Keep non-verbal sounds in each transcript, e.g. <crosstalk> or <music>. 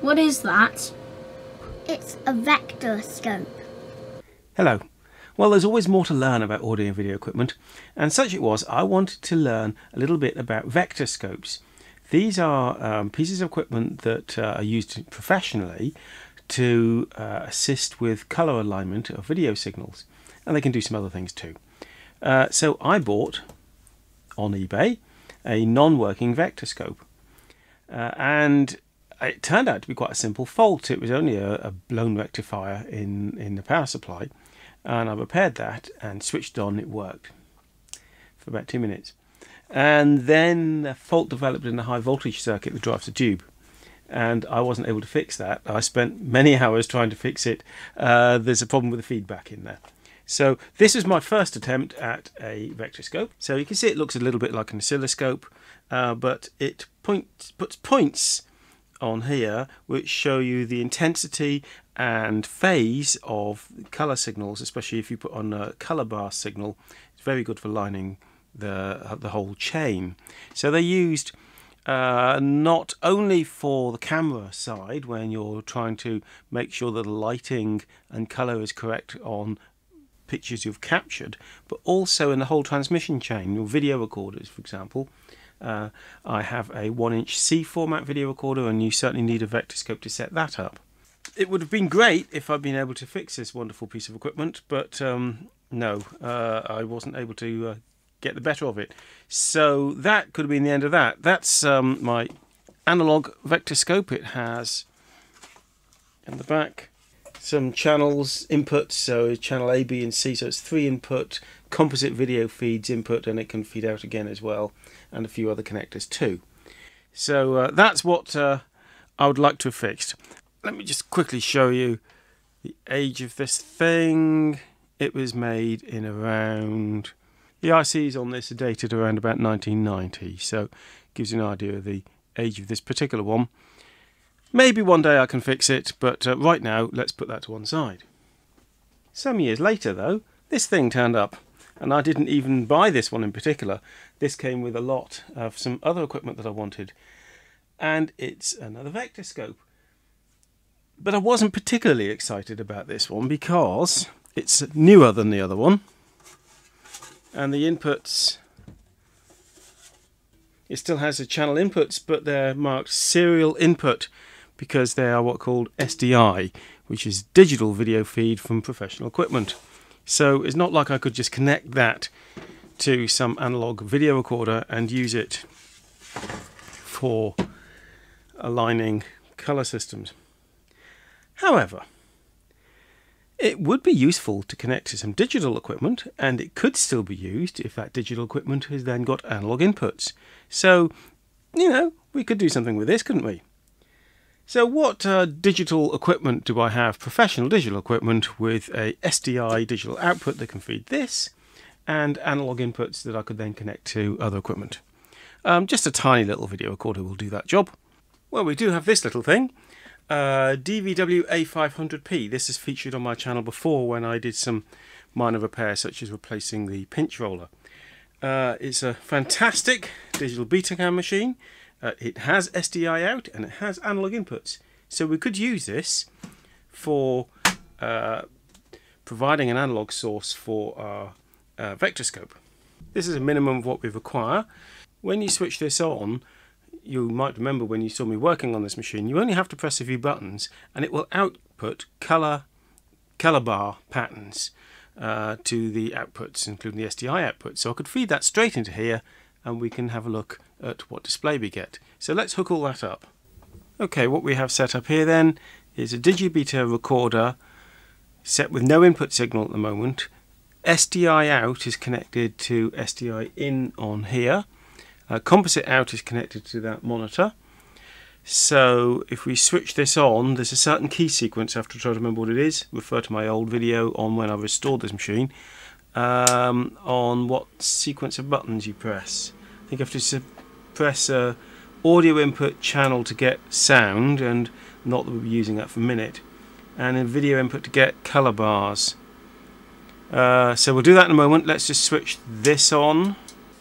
What is that? It's a vector scope. Hello. Well, there's always more to learn about audio and video equipment, and such it was I wanted to learn a little bit about vector scopes. These are um, pieces of equipment that uh, are used professionally to uh, assist with color alignment of video signals, and they can do some other things too. Uh, so I bought on eBay a non-working vector scope, uh, and it turned out to be quite a simple fault. It was only a, a blown rectifier in in the power supply, and I repaired that and switched on. It worked for about two minutes, and then a fault developed in the high voltage circuit that drives the tube and I wasn't able to fix that. I spent many <laughs> hours trying to fix it. Uh, there's a problem with the feedback in there. So this is my first attempt at a vectorscope. So you can see it looks a little bit like an oscilloscope, uh, but it points, puts points on here which show you the intensity and phase of color signals, especially if you put on a color bar signal. It's very good for lining the, the whole chain. So they're used uh, not only for the camera side when you're trying to make sure that the lighting and colour is correct on pictures you've captured, but also in the whole transmission chain, your video recorders, for example. Uh, I have a 1 inch C format video recorder, and you certainly need a vector scope to set that up. It would have been great if I'd been able to fix this wonderful piece of equipment, but um, no, uh, I wasn't able to uh, get the better of it. So that could have been the end of that. That's um, my analog vector scope. It has in the back some channels inputs so channel A, B, and C. So it's three input composite video feeds input, and it can feed out again as well, and a few other connectors too. So uh, that's what uh, I would like to have fixed. Let me just quickly show you the age of this thing. It was made in around the ICs on this are dated around about 1990, so gives you an idea of the age of this particular one. Maybe one day I can fix it, but uh, right now let's put that to one side. Some years later though, this thing turned up, and I didn't even buy this one in particular. This came with a lot of some other equipment that I wanted, and it's another vector scope. But I wasn't particularly excited about this one because it's newer than the other one and the inputs it still has the channel inputs but they're marked serial input because they are what called SDI which is digital video feed from professional equipment so it's not like I could just connect that to some analog video recorder and use it for aligning color systems however it would be useful to connect to some digital equipment, and it could still be used if that digital equipment has then got analog inputs. So, you know, we could do something with this, couldn't we? So what uh, digital equipment do I have? Professional digital equipment with a SDI digital output that can feed this, and analog inputs that I could then connect to other equipment. Um, just a tiny little video recorder will do that job. Well, we do have this little thing. Uh, DVW A500P. This is featured on my channel before when I did some minor repairs such as replacing the pinch roller. Uh, it's a fantastic digital Betacam machine. Uh, it has SDI out and it has analog inputs. So we could use this for uh, providing an analog source for our uh, vectorscope. This is a minimum of what we require. When you switch this on, you might remember when you saw me working on this machine, you only have to press a few buttons and it will output color, color bar patterns uh, to the outputs, including the SDI output. So I could feed that straight into here and we can have a look at what display we get. So let's hook all that up. Okay, what we have set up here then is a Digibeta recorder set with no input signal at the moment. SDI out is connected to SDI in on here. Uh, composite out is connected to that monitor. So if we switch this on, there's a certain key sequence. I have to try to remember what it is. Refer to my old video on when I restored this machine. Um, on what sequence of buttons you press. I think you have to press a audio input channel to get sound, and not that we'll be using that for a minute. And a video input to get color bars. Uh, so we'll do that in a moment. Let's just switch this on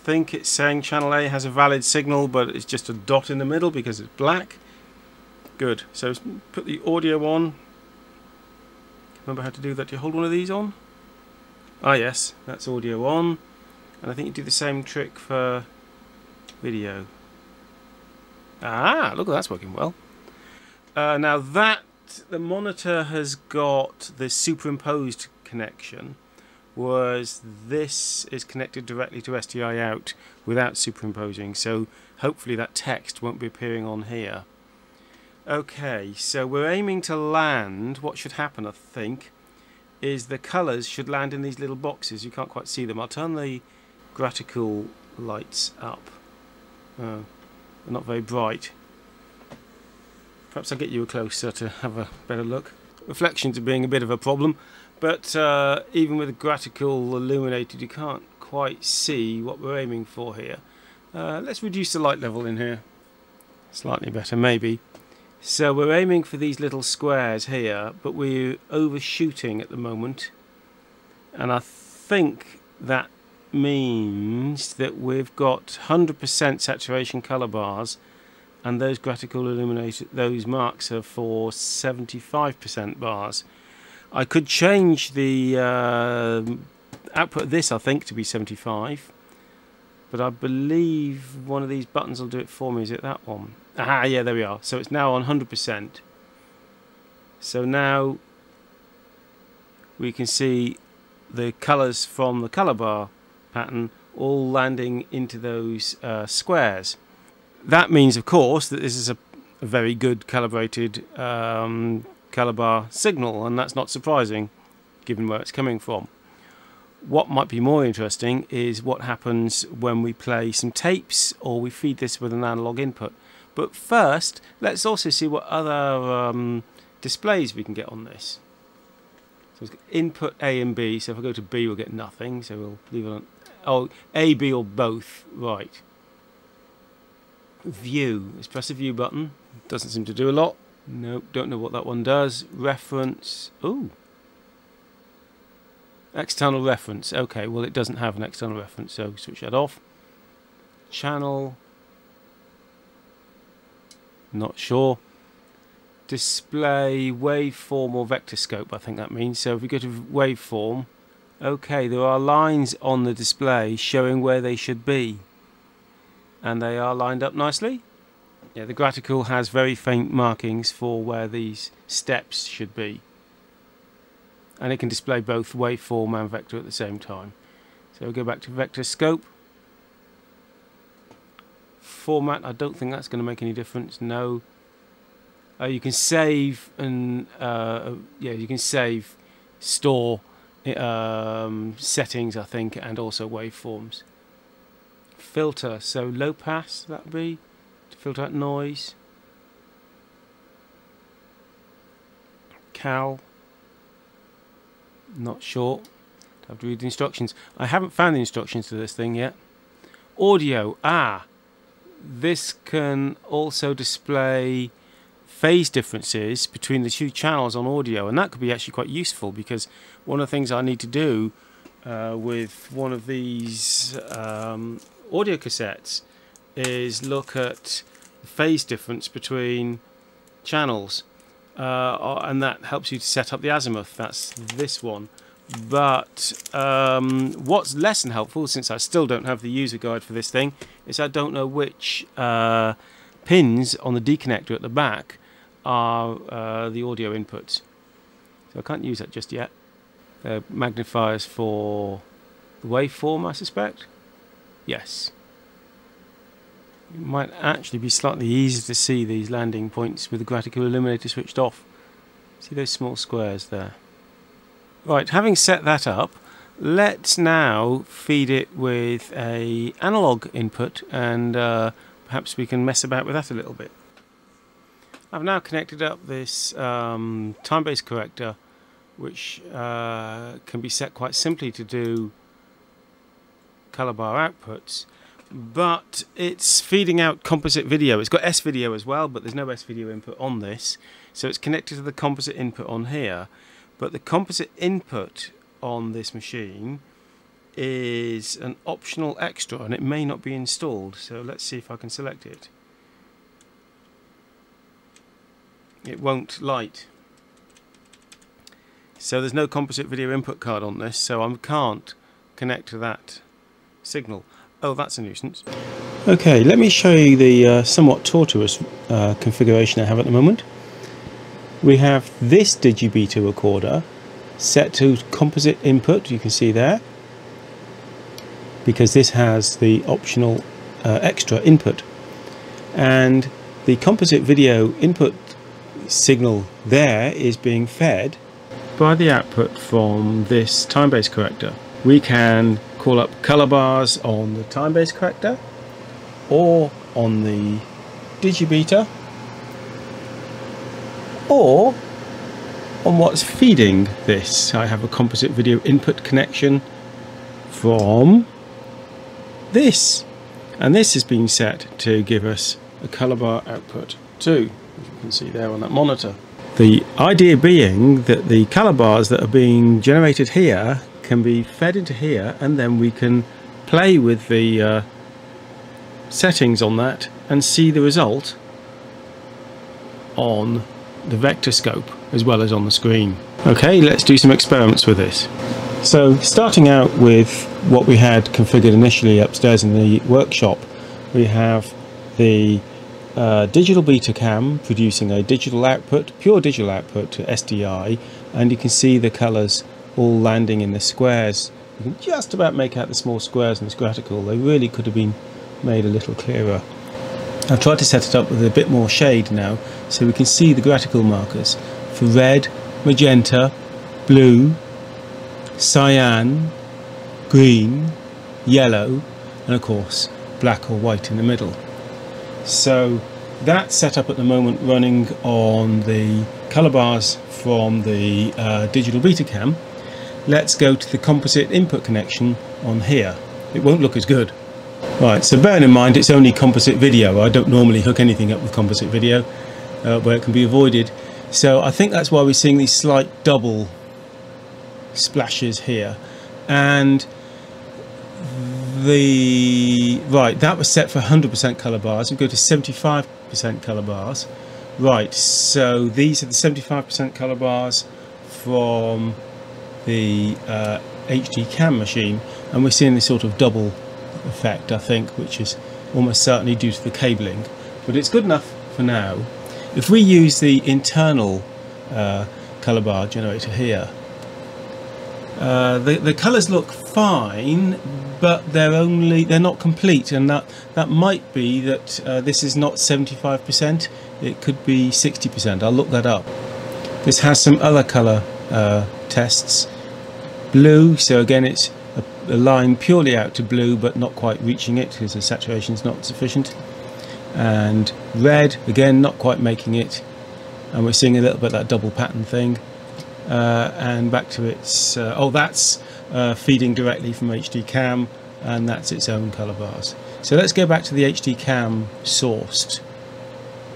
I think it's saying channel A has a valid signal, but it's just a dot in the middle because it's black. Good. So put the audio on. Remember how to do that? Do you hold one of these on? Ah yes, that's audio on. And I think you do the same trick for video. Ah, look, that's working well. Uh, now that the monitor has got the superimposed connection, whereas this is connected directly to SDI out without superimposing, so hopefully that text won't be appearing on here. Okay, so we're aiming to land, what should happen I think, is the colours should land in these little boxes, you can't quite see them. I'll turn the graticule lights up. They're not very bright. Perhaps I'll get you a closer to have a better look. Reflections are being a bit of a problem, but uh, even with the graticule illuminated you can't quite see what we're aiming for here. Uh, let's reduce the light level in here. Slightly better, maybe. So we're aiming for these little squares here, but we're overshooting at the moment. And I think that means that we've got 100% saturation color bars and those graticule illuminated those marks are for 75% bars. I could change the uh, output of this I think to be 75 but I believe one of these buttons will do it for me. Is it that one? Ah yeah there we are. So it's now on 100% so now we can see the colors from the color bar pattern all landing into those uh, squares. That means, of course, that this is a, a very good calibrated um, color signal, and that's not surprising given where it's coming from. What might be more interesting is what happens when we play some tapes or we feed this with an analog input. But first, let's also see what other um, displays we can get on this. So input A and B. So if I go to B, we'll get nothing. So we'll leave it on. Oh, A, B, or both. Right. View. Let's press the view button. Doesn't seem to do a lot. Nope, don't know what that one does. Reference. Ooh. External reference. Okay, well it doesn't have an external reference, so switch that off. Channel. Not sure display waveform or vector scope I think that means so if we go to waveform okay there are lines on the display showing where they should be. And they are lined up nicely. Yeah the graticule has very faint markings for where these steps should be. And it can display both waveform and vector at the same time. So we'll go back to vector scope. Format I don't think that's going to make any difference no. Uh, you can save and uh, yeah, you can save, store um, settings, I think, and also waveforms. Filter, so low pass that would be to filter out noise. Cal, not sure. I have to read the instructions. I haven't found the instructions to this thing yet. Audio, ah, this can also display phase differences between the two channels on audio and that could be actually quite useful because one of the things I need to do uh, with one of these um, audio cassettes is look at the phase difference between channels. Uh, and that helps you to set up the azimuth. That's this one. But um, what's less than helpful since I still don't have the user guide for this thing is I don't know which uh, pins on the D connector at the back are uh, the audio inputs. So I can't use that just yet. They're magnifiers for the waveform, I suspect. Yes. It might actually be slightly easier to see these landing points with the graticule illuminator switched off. See those small squares there? Right, having set that up, let's now feed it with a analog input and uh, perhaps we can mess about with that a little bit. I've now connected up this um, time base corrector which uh, can be set quite simply to do color bar outputs but it's feeding out composite video. It's got S video as well but there's no S video input on this so it's connected to the composite input on here but the composite input on this machine is an optional extra and it may not be installed so let's see if I can select it. It won't light. So there's no composite video input card on this, so I can't connect to that signal. Oh, that's a nuisance. Okay, let me show you the uh, somewhat tortuous uh, configuration I have at the moment. We have this Digibeta recorder set to composite input, you can see there, because this has the optional uh, extra input. And the composite video input signal there is being fed by the output from this time base corrector. We can call up color bars on the time base corrector or on the Digibeta or on what's feeding this. I have a composite video input connection from this and this has been set to give us a color bar output too can see there on that monitor. The idea being that the color bars that are being generated here can be fed into here and then we can play with the uh, settings on that and see the result on the vector scope as well as on the screen. Okay, let's do some experiments with this. So starting out with what we had configured initially upstairs in the workshop, we have the uh, digital Betacam producing a digital output, pure digital output to SDI, and you can see the colours all landing in the squares. You can just about make out the small squares in this graticule. They really could have been made a little clearer. I've tried to set it up with a bit more shade now so we can see the graticule markers for red, magenta, blue, cyan, green, yellow and of course black or white in the middle. So that's set up at the moment running on the color bars from the uh, digital Betacam. Let's go to the composite input connection on here. It won't look as good. Right, so bearing in mind it's only composite video. I don't normally hook anything up with composite video uh, where it can be avoided. So I think that's why we're seeing these slight double splashes here. And the right that was set for 100% color bars. We go to 75% color bars. Right so these are the 75% color bars from the uh, HD cam machine and we're seeing this sort of double effect I think which is almost certainly due to the cabling. But it's good enough for now. If we use the internal uh, color bar generator here uh, the, the colours look fine but they're only they're not complete and that that might be that uh, this is not 75% it could be 60% I'll look that up. This has some other color uh, tests. Blue so again it's a, a, line purely out to blue but not quite reaching it because the saturation is not sufficient. And red again not quite making it and we're seeing a little bit of that double pattern thing. Uh, and back to its uh, oh that's uh, feeding directly from HD cam and that's its own color bars. So let's go back to the HD cam sourced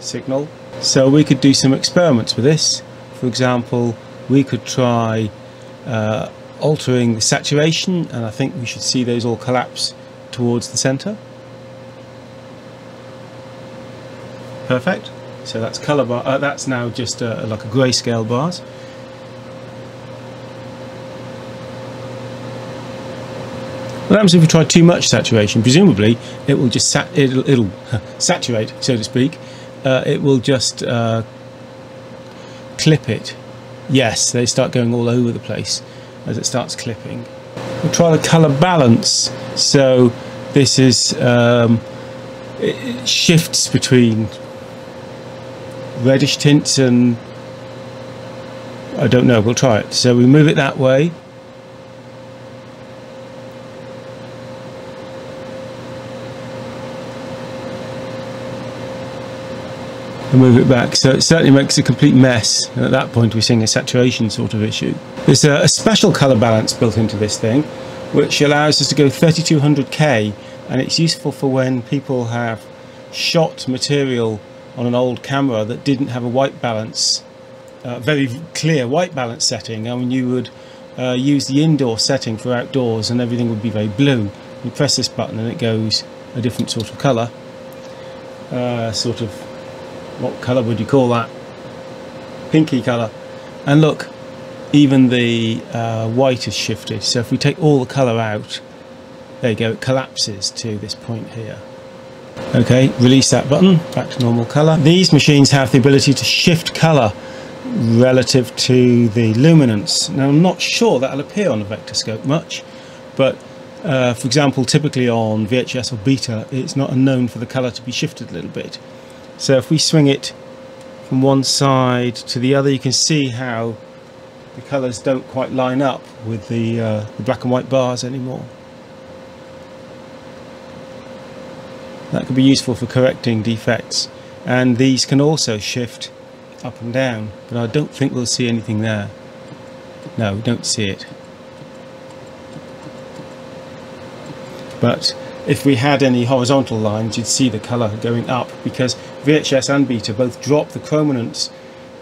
signal. So we could do some experiments with this. For example we could try uh, altering the saturation and I think we should see those all collapse towards the center perfect. So that's color bar uh, that's now just uh, like a grayscale bars What happens if we try too much saturation? Presumably, it will just sat it'll, it'll saturate, so to speak. Uh, it will just uh, clip it. Yes, they start going all over the place as it starts clipping. We'll try the color balance. So this is um, it shifts between reddish tints and I don't know. We'll try it. So we move it that way and move it back. So it certainly makes a complete mess. And at that point, we're seeing a saturation sort of issue. There's a, a special color balance built into this thing, which allows us to go 3200K, and it's useful for when people have shot material on an old camera that didn't have a white balance, uh, very clear white balance setting, and you would uh, use the indoor setting for outdoors and everything would be very blue. You press this button and it goes a different sort of colour, uh, sort of what colour would you call that? pinky colour. And look, even the uh, white is shifted. So if we take all the colour out, there you go, it collapses to this point here. Okay, release that button, back to normal colour. These machines have the ability to shift colour relative to the luminance. Now I'm not sure that'll appear on a vectorscope much, but uh, for example, typically on VHS or beta, it's not unknown for the colour to be shifted a little bit. So if we swing it from one side to the other, you can see how the colours don't quite line up with the, uh, the black and white bars anymore. That could be useful for correcting defects. And these can also shift up and down, but I don't think we'll see anything there. No, we don't see it. But if we had any horizontal lines, you'd see the colour going up because VHS and beta both drop the chrominance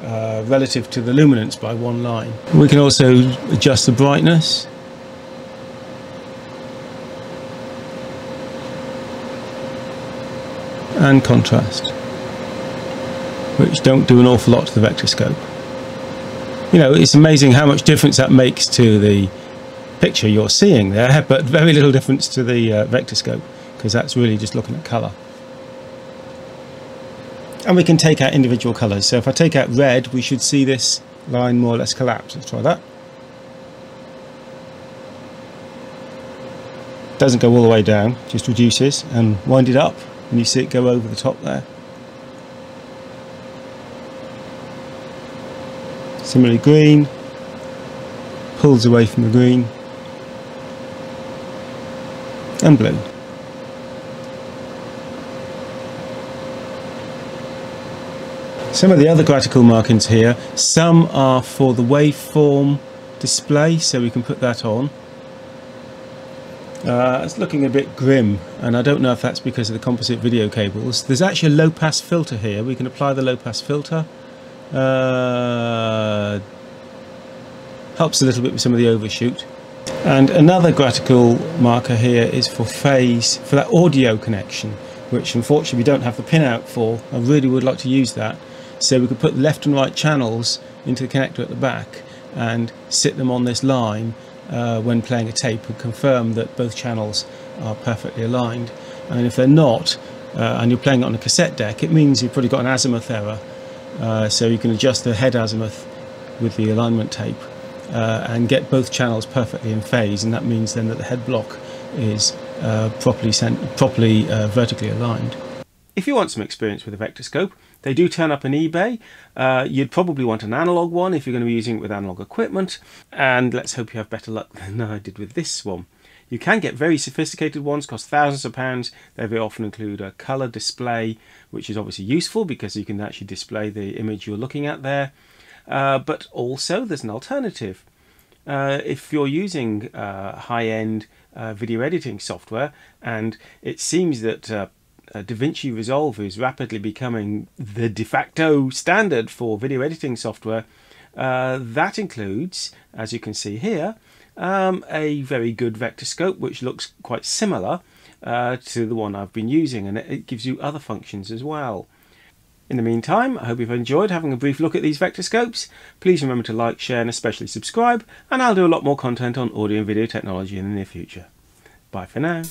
uh, relative to the luminance by one line. We can also adjust the brightness and contrast which don't do an awful lot to the vectorscope. You know, it's amazing how much difference that makes to the picture you're seeing there, <laughs> but very little difference to the uh, vectorscope because that's really just looking at colour. And we can take out individual colours. So if I take out red, we should see this line more or less collapse. Let's try that. Doesn't go all the way down, just reduces and wind it up and you see it go over the top there. Similarly green, pulls away from the green, and blue. Some of the other graticule markings here, some are for the waveform display, so we can put that on. Uh, it's looking a bit grim and I don't know if that's because of the composite video cables. There's actually a low pass filter here. We can apply the low pass filter. Uh, helps a little bit with some of the overshoot. And another graticule marker here is for phase, for that audio connection, which unfortunately we don't have the pin out for. I really would like to use that. So we could put the left and right channels into the connector at the back and sit them on this line uh, when playing a tape and confirm that both channels are perfectly aligned. And if they're not, uh, and you're playing it on a cassette deck, it means you've probably got an azimuth error. Uh, so you can adjust the head azimuth with the alignment tape uh, and get both channels perfectly in phase, and that means then that the head block is uh, properly, properly uh, vertically aligned. If you want some experience with a vectorscope, they do turn up on eBay. Uh, you'd probably want an analog one if you're going to be using it with analog equipment. And let's hope you have better luck <laughs> than I did with this one. You can get very sophisticated ones, cost thousands of pounds. They very often include a colour display, which is obviously useful because you can actually display the image you're looking at there. Uh, but also there's an alternative. Uh, if you're using uh, high-end uh, video editing software and it seems that uh, DaVinci Resolve is rapidly becoming the de facto standard for video editing software. Uh, that includes, as you can see here, um, a very good vector scope which looks quite similar uh, to the one I've been using and it, gives you other functions as well. In the meantime, I hope you've enjoyed having a brief look at these vectorscopes. Please remember to like, share and especially subscribe and I'll do a lot more content on audio and video technology in the near future. Bye for now.